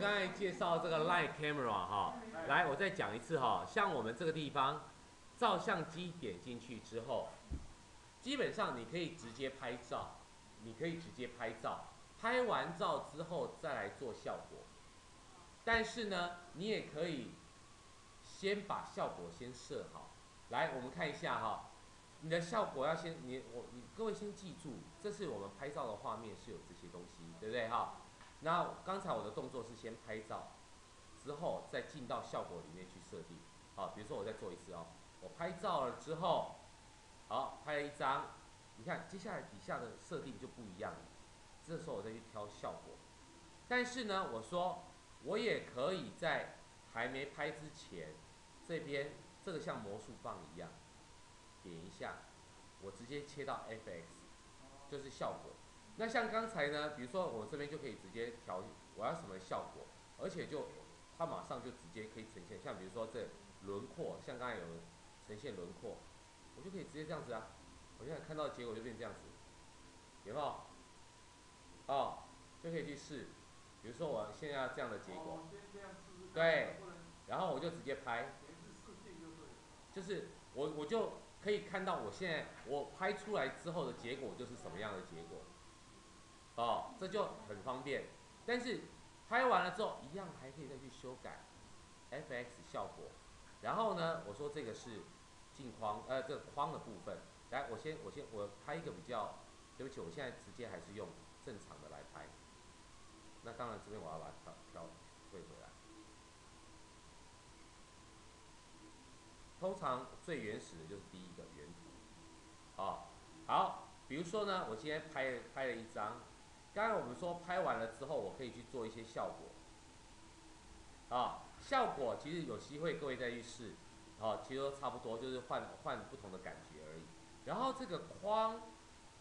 刚才介绍这个 Line Camera 哈，来，我再讲一次哈，像我们这个地方，照相机点进去之后，基本上你可以直接拍照，你可以直接拍照，拍完照之后再来做效果。但是呢，你也可以先把效果先设好。来，我们看一下哈，你的效果要先你我你各位先记住，这是我们拍照的画面是有这些东西，对不对哈？那刚才我的动作是先拍照，之后再进到效果里面去设定。好，比如说我再做一次哦，我拍照了之后，好，拍了一张，你看接下来底下的设定就不一样了。这时候我再去挑效果，但是呢，我说我也可以在还没拍之前，这边这个像魔术棒一样，点一下，我直接切到 FX，就是效果。那像刚才呢，比如说我这边就可以直接调我要什么效果，而且就它马上就直接可以呈现，像比如说这轮廓，像刚才有呈现轮廓，我就可以直接这样子啊，我现在看到的结果就变这样子，有没有？哦，就可以去试，比如说我现在要这样的结果，对，然后我就直接拍，就是我我就可以看到我现在我拍出来之后的结果就是什么样的结果。哦，这就很方便，但是拍完了之后，一样还可以再去修改，FX 效果。然后呢，我说这个是镜框，呃，这个框的部分。来，我先我先我拍一个比较，对不起，我现在直接还是用正常的来拍。那当然这边我要把它调调退回来。通常最原始的就是第一个原图。哦，好，比如说呢，我今天拍拍了一张。刚才我们说拍完了之后，我可以去做一些效果，啊，效果其实有机会各位再去试，啊，其实都差不多，就是换换不同的感觉而已。然后这个框，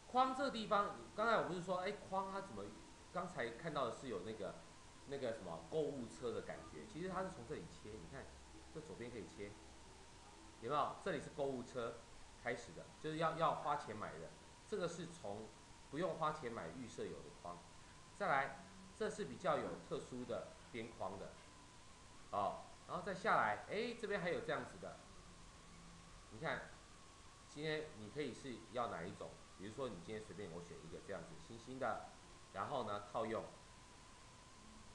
框这个地方，刚才我不是说，哎，框它怎么？刚才看到的是有那个那个什么购物车的感觉，其实它是从这里切，你看，这左边可以切，有没有？这里是购物车开始的，就是要要花钱买的，这个是从。不用花钱买预设有的框，再来，这是比较有特殊的边框的，哦，然后再下来，哎，这边还有这样子的，你看，今天你可以是要哪一种？比如说你今天随便我选一个这样子星星的，然后呢套用，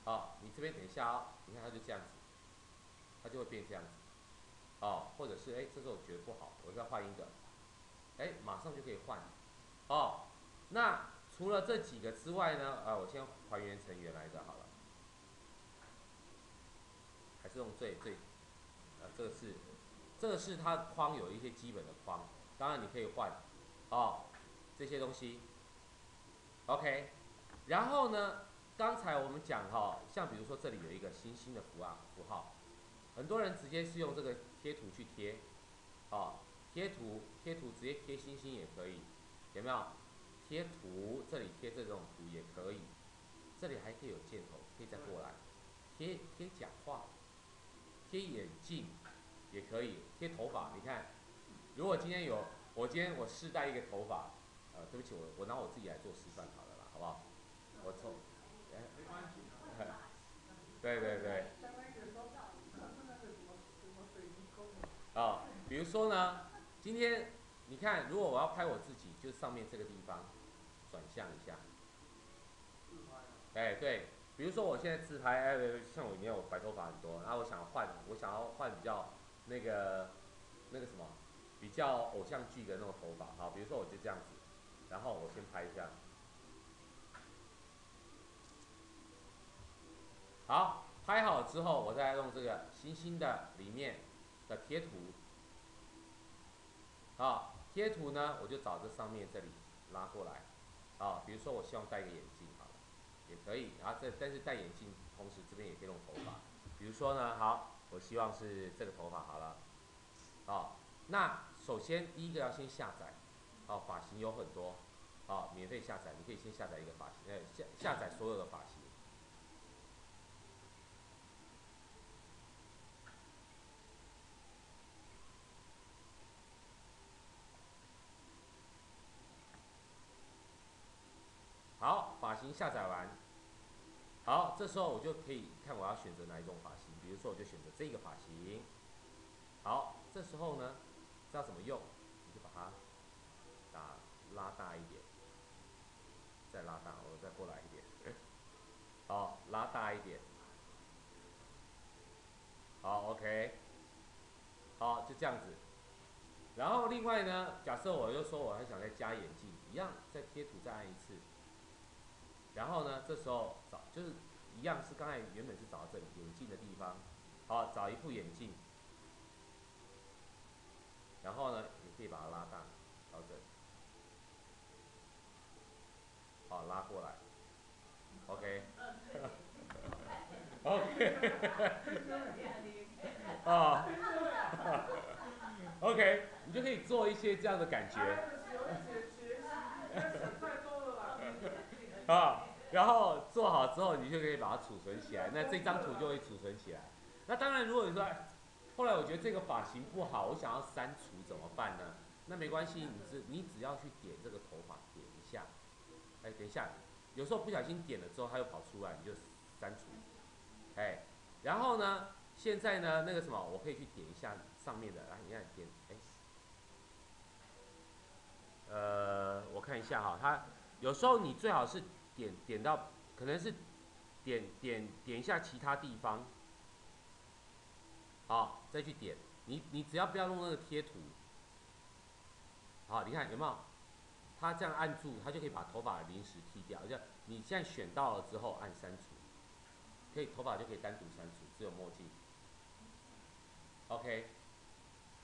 好，你这边等一下哦，你看它就这样子，它就会变这样子，哦，或者是哎，这个我觉得不好，我再换一个，哎，马上就可以换，哦。那除了这几个之外呢？啊，我先还原成原来的好了，还是用最最，呃，这个是，这个是它框有一些基本的框，当然你可以换，哦，这些东西，OK，然后呢，刚才我们讲哈，像比如说这里有一个星星的符啊符号，很多人直接是用这个贴图去贴，哦，贴图贴图直接贴星星也可以，有没有？贴图，这里贴这种图也可以，这里还可以有箭头，可以再过来，贴贴假话，贴眼镜也可以，贴头发。你看，如果今天有，我今天我试戴一个头发，呃，对不起，我我拿我自己来做示范好了啦，好不好？我从，哎，没关系，对对对。啊，比如说呢，今天你看，如果我要拍我自己，就是上面这个地方。转向一下，哎对，比如说我现在自拍，哎像我里面我白头发很多，然后我想换，我想要换比较那个那个什么，比较偶像剧的那种头发，好，比如说我就这样子，然后我先拍一下，好，拍好之后，我再用这个星星的里面的贴图，好，贴图呢，我就找这上面这里拉过来。啊，比如说我希望戴个眼镜，好了，也可以。然后这但是戴眼镜同时这边也可以弄头发。比如说呢，好，我希望是这个头发好了。好，那首先第一个要先下载。好，发型有很多，好，免费下载，你可以先下载一个发型，呃，下下载所有的发型。好，发型下载完，好，这时候我就可以看我要选择哪一种发型，比如说我就选择这个发型。好，这时候呢，知道怎么用，你就把它打拉大一点，再拉大，我再过来一点，好，拉大一点，好，OK，好，就这样子。然后另外呢，假设我又说我还想再加眼镜，一样再贴图再按一次。然后呢，这时候找就是一样是刚才原本是找这里眼镜的地方，好，找一副眼镜。然后呢，你可以把它拉大，调整，好，拉过来，OK，OK，啊，OK，你就可以做一些这样的感觉。啊，然后做好之后，你就可以把它储存起来。那这张图就会储存起来。那当然，如果你说后来我觉得这个发型不好，我想要删除怎么办呢？那没关系，你只你只要去点这个头发，点一下。哎，等一下，有时候不小心点了之后，它又跑出来，你就删除。哎，然后呢，现在呢，那个什么，我可以去点一下上面的，来，你看点，哎，呃，我看一下哈，它。有时候你最好是点点到，可能是点点点一下其他地方，好，再去点。你你只要不要弄那个贴图，好，你看有没有？它这样按住，它就可以把头发临时剃掉。就你现在选到了之后按删除，可以头发就可以单独删除，只有墨镜。OK，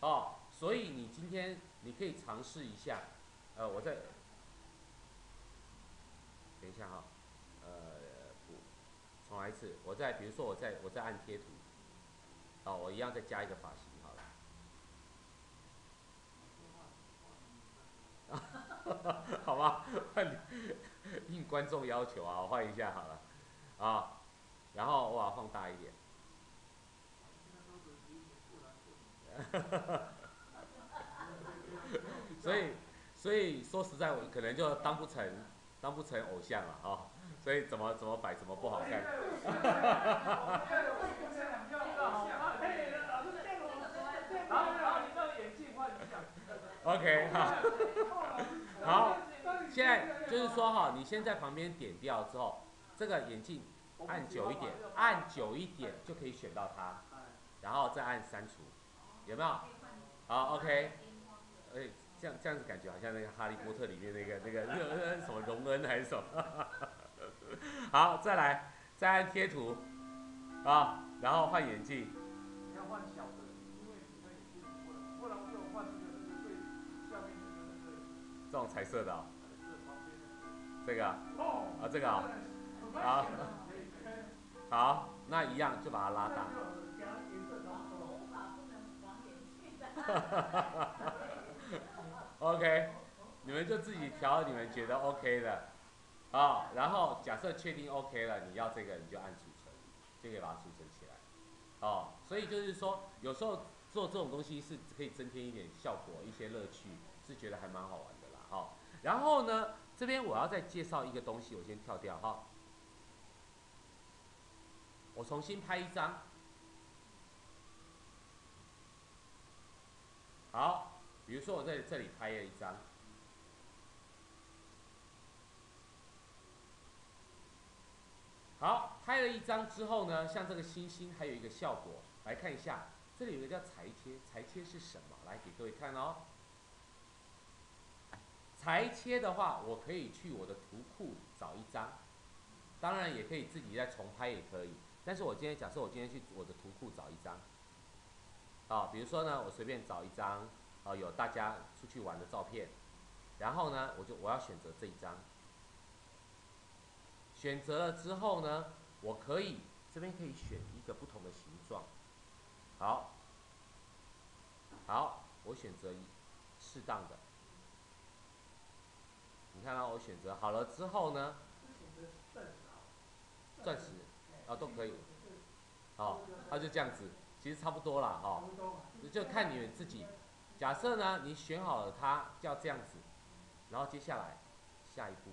哦，所以你今天你可以尝试一下，呃，我在。等一下哈，呃，不，重来一次。我再比如说，我再我再按贴图，哦，我一样再加一个发型好了。好吧，换应观众要求啊，我换一下好了，啊，然后我把它放大一点。所以，所以说实在，我可能就当不成。当不成偶像了啊，所以怎么怎么摆怎么不好看。OK 哈，好，现在就是说哈，你先在旁边点掉之后，这个眼镜按久一点，按久一点就可以选到它，然后再按删除，有没有？好，OK，哎。这样这样子感觉好像那个《哈利波特》里面那个那个那什么荣恩还是什么？好，再来再按贴图啊，然后换眼镜。你要换小的，因为你的眼镜不能，不能给我换那个那个最下面那个。这种彩色的。这个。哦。啊，这个啊。好。好，那一样就把它拉大。哈哈哈哈哈。OK，你们就自己调你们觉得 OK 的，啊，然后假设确定 OK 了，你要这个你就按储存，就可以把它储存起来，哦，所以就是说有时候做这种东西是可以增添一点效果、一些乐趣，是觉得还蛮好玩的啦，哈。然后呢，这边我要再介绍一个东西，我先跳掉哈，我重新拍一张，好。比如说我在这里拍了一张，好，拍了一张之后呢，像这个星星还有一个效果，来看一下，这里有个叫裁切，裁切是什么？来给各位看哦。裁切的话，我可以去我的图库找一张，当然也可以自己再重拍也可以。但是我今天假设我今天去我的图库找一张，啊，比如说呢，我随便找一张。哦，有大家出去玩的照片，然后呢，我就我要选择这一张，选择了之后呢，我可以这边可以选一个不同的形状，好，好，我选择适当的，你看到我选择好了之后呢，钻石，啊都可以，好，那就这样子，其实差不多了哈，就看你们自己。假设呢，你选好了它要这样子，然后接下来下一步，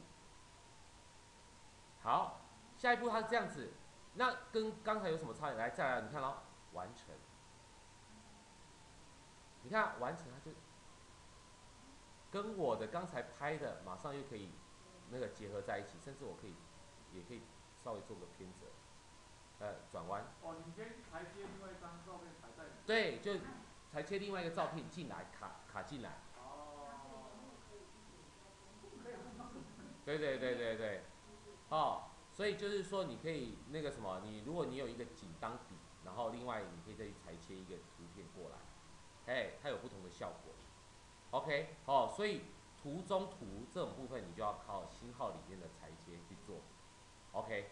好，下一步它是这样子，那跟刚才有什么差别？来，再来，你看喽，完成。你看完成，它就跟我的刚才拍的马上又可以那个结合在一起，甚至我可以也可以稍微做个偏折，呃，转弯。哦，你先裁接另外一张照片摆在。对，就裁切另外一个照片进来，卡卡进来。对对对对对，哦，所以就是说你可以那个什么，你如果你有一个景当底，然后另外你可以再去裁切一个图片过来。哎，它有不同的效果，OK，哦，所以图中图这种部分，你就要靠星号里面的裁切去做，OK，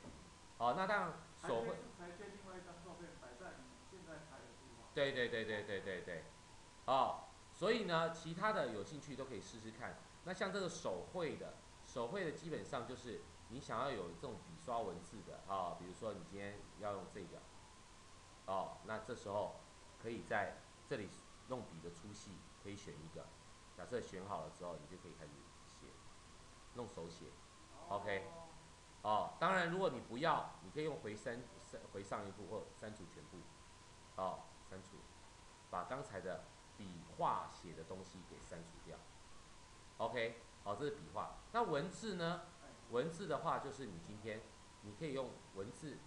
好，那当然手绘。裁切另外一张照片摆在你现在拍的地方。对对对对对对对，哦，所以呢，其他的有兴趣都可以试试看。那像这个手绘的，手绘的基本上就是你想要有这种笔刷文字的啊，比如说你今天要用这个，哦，那这时候可以在这里。用笔的粗细可以选一个，假设选好了之后，你就可以开始写，弄手写，OK，哦，当然如果你不要，你可以用回删删回上一步或删除全部，哦，把刚才的笔画写的东西给删除掉，OK，好，这是笔画。那文字呢？文字的话就是你今天你可以用文字，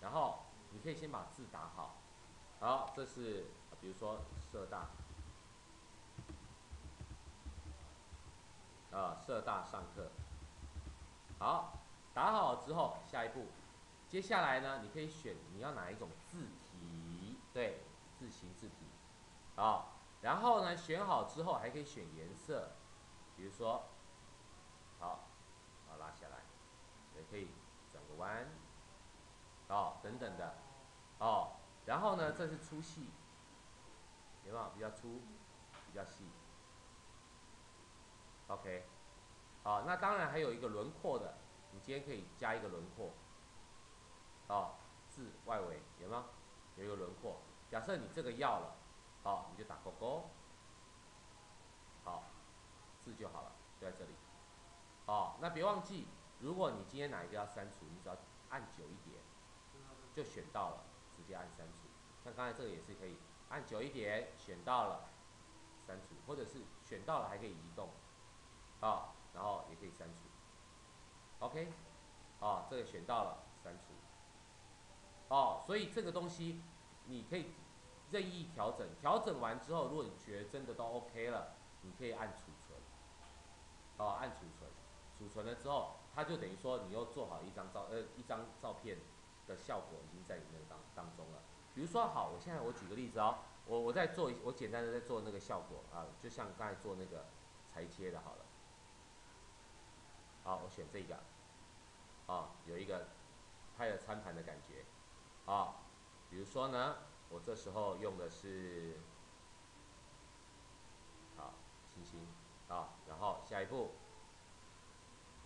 然后你可以先把字打好，好，这是。比如说社大，啊，社大上课，好，打好之后，下一步，接下来呢，你可以选你要哪一种字体，对，字形字体，啊，然后呢，选好之后还可以选颜色，比如说，好，好拉下来，也可以转个弯，哦，等等的，哦，然后呢，这是粗细。有没有比较粗，比较细？OK，好，那当然还有一个轮廓的，你今天可以加一个轮廓，哦，字外围有没有？有一个轮廓。假设你这个要了，好，你就打勾勾，好，字就好了，就在这里。好，那别忘记，如果你今天哪一个要删除，你只要按久一点，就选到了，直接按删除。像刚才这个也是可以。按久一点，选到了，删除，或者是选到了还可以移动，啊，然后也可以删除，OK，啊，这个选到了，删除，哦，所以这个东西你可以任意调整，调整完之后，如果你觉得真的都 OK 了，你可以按储存，哦，按储存，储存了之后，它就等于说你又做好一张照，呃，一张照片的效果已经在你那个当当中了。比如说，好，我现在我举个例子哦，我我在做，我简单的在做那个效果啊，就像刚才做那个裁切的，好了，好，我选这个，啊，有一个拍了餐盘的感觉，啊，比如说呢，我这时候用的是，好，星星，啊，然后下一步，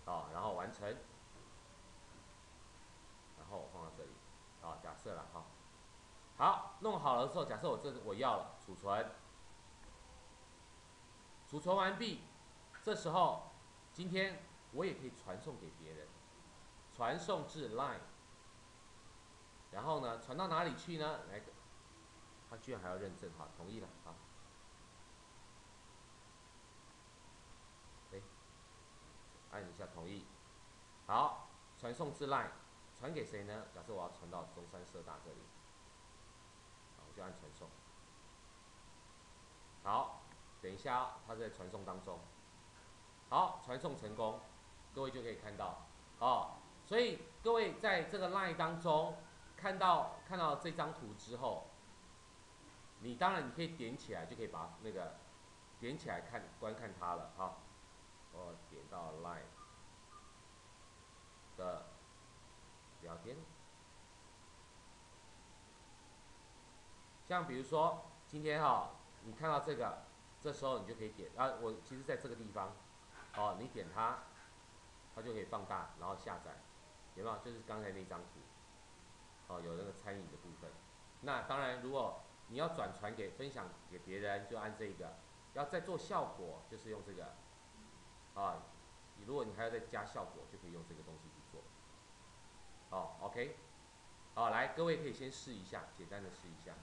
啊，然后完成，然后我放到这里，啊，假设了哈。好，弄好了之后，假设我这我要了，储存，储存完毕，这时候，今天我也可以传送给别人，传送至 Line，然后呢，传到哪里去呢？来，他居然还要认证哈，同意了啊，哎，按一下同意，好，传送至 Line，传给谁呢？假设我要传到中山社大这里。我就按传送，好，等一下，它在传送当中，好，传送成功，各位就可以看到，哦，所以各位在这个 line 当中看到看到这张图之后，你当然你可以点起来，就可以把那个点起来看观看它了，哈，我点到 line 的聊天。像比如说今天哈，你看到这个，这时候你就可以点啊，我其实在这个地方，哦，你点它，它就可以放大，然后下载，有没有？就是刚才那张图，哦，有那个餐饮的部分。那当然，如果你要转传给分享给别人，就按这个；要再做效果，就是用这个，啊，你如果你还要再加效果，就可以用这个东西去做。好，OK，好，来，各位可以先试一下，简单的试一下。